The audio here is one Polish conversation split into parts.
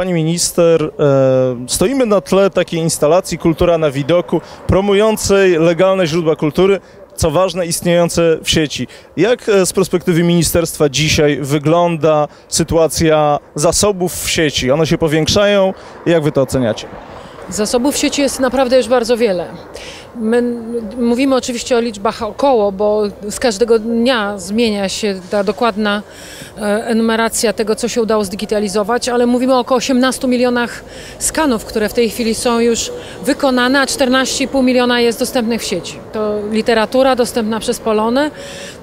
Pani minister, e, stoimy na tle takiej instalacji Kultura na widoku, promującej legalne źródła kultury, co ważne, istniejące w sieci. Jak e, z perspektywy ministerstwa dzisiaj wygląda sytuacja zasobów w sieci? One się powiększają? Jak wy to oceniacie? Zasobów w sieci jest naprawdę już bardzo wiele. My mówimy oczywiście o liczbach około, bo z każdego dnia zmienia się ta dokładna e, enumeracja tego, co się udało zdigitalizować, ale mówimy o około 18 milionach skanów, które w tej chwili są już wykonane, a 14,5 miliona jest dostępnych w sieci. To literatura dostępna przez Polonę,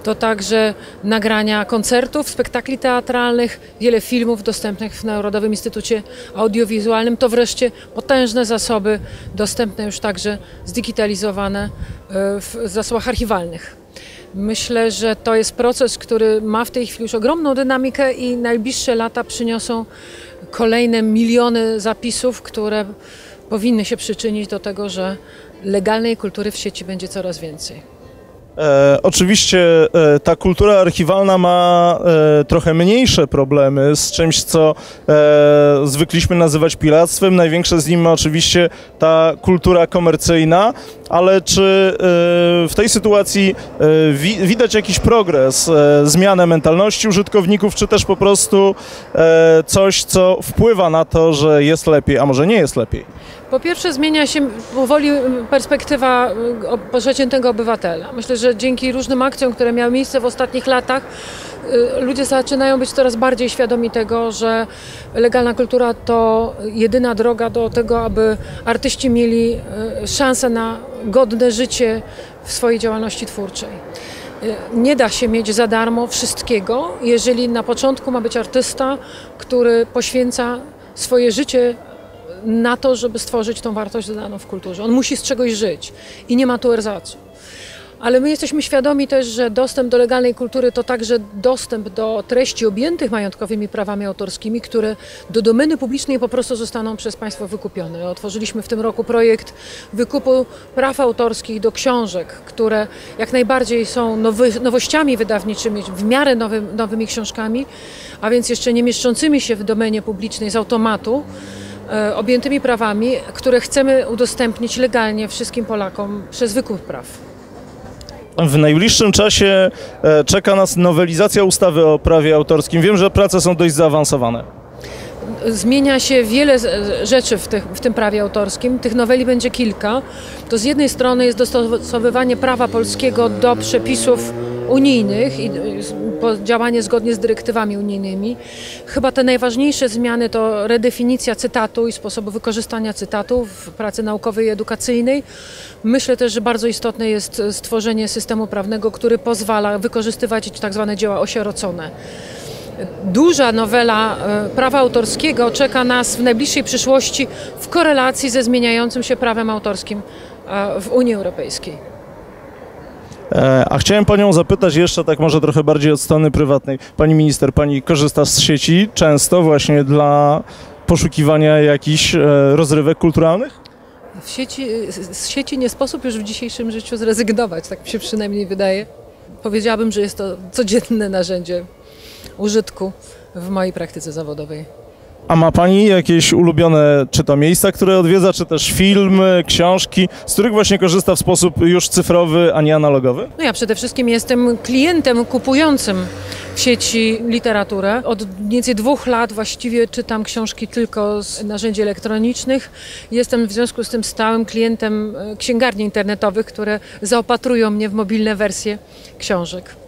to także nagrania koncertów, spektakli teatralnych, wiele filmów dostępnych w Narodowym Instytucie Audiowizualnym, to wreszcie potężne zasoby dostępne już także zdigitalizowane e, w zasobach archiwalnych. Myślę, że to jest proces, który ma w tej chwili już ogromną dynamikę i najbliższe lata przyniosą kolejne miliony zapisów, które powinny się przyczynić do tego, że legalnej kultury w sieci będzie coraz więcej. E, oczywiście e, ta kultura archiwalna ma e, trochę mniejsze problemy z czymś, co e, zwykliśmy nazywać piractwem. Największe z nim oczywiście ta kultura komercyjna, ale czy e, w tej sytuacji e, wi widać jakiś progres, zmianę mentalności użytkowników, czy też po prostu coś, co wpływa na to, że jest lepiej, a może nie jest lepiej? Po pierwsze zmienia się powoli perspektywa przeciętnego obywatela. Myślę, że dzięki różnym akcjom, które miały miejsce w ostatnich latach, y, ludzie zaczynają być coraz bardziej świadomi tego, że legalna kultura to jedyna droga do tego, aby artyści mieli y, szansę na godne życie w swojej działalności twórczej. Y, nie da się mieć za darmo wszystkiego, jeżeli na początku ma być artysta, który poświęca swoje życie na to, żeby stworzyć tą wartość dodaną w kulturze. On musi z czegoś żyć i nie ma tu erzacu. Ale my jesteśmy świadomi też, że dostęp do legalnej kultury to także dostęp do treści objętych majątkowymi prawami autorskimi, które do domeny publicznej po prostu zostaną przez państwo wykupione. Otworzyliśmy w tym roku projekt wykupu praw autorskich do książek, które jak najbardziej są nowy, nowościami wydawniczymi, w miarę nowy, nowymi książkami, a więc jeszcze nie mieszczącymi się w domenie publicznej z automatu. E, objętymi prawami, które chcemy udostępnić legalnie wszystkim Polakom przez wykup praw. W najbliższym czasie e, czeka nas nowelizacja ustawy o prawie autorskim. Wiem, że prace są dość zaawansowane. Zmienia się wiele rzeczy w, tych, w, tym prawie autorskim. Tych noweli będzie kilka. To z jednej strony jest dostosowywanie prawa polskiego do przepisów unijnych i działanie zgodnie z dyrektywami unijnymi. Chyba te najważniejsze zmiany to redefinicja cytatu i sposobu wykorzystania cytatu w pracy naukowej i edukacyjnej. Myślę też, że bardzo istotne jest stworzenie systemu prawnego, który pozwala wykorzystywać tak zwane dzieła osierocone. Duża nowela e, prawa autorskiego czeka nas w najbliższej przyszłości w korelacji ze zmieniającym się prawem autorskim e, w Unii Europejskiej. E, a chciałem Panią zapytać jeszcze tak może trochę bardziej od strony prywatnej. Pani minister, Pani korzysta z sieci często właśnie dla poszukiwania jakichś e, rozrywek kulturalnych? W sieci, z sieci nie sposób już w dzisiejszym życiu zrezygnować, tak mi się przynajmniej wydaje. Powiedziałabym, że jest to codzienne narzędzie użytku w mojej praktyce zawodowej. A ma Pani jakieś ulubione, czy to miejsca, które odwiedza, czy też filmy, książki, z których właśnie korzysta w sposób już cyfrowy, a nie analogowy? No ja przede wszystkim jestem klientem kupującym w sieci literaturę. Od mniej więcej dwóch lat właściwie czytam książki tylko z narzędzi elektronicznych. Jestem w związku z tym stałym klientem e, księgarni internetowych, które zaopatrują mnie w mobilne wersje książek.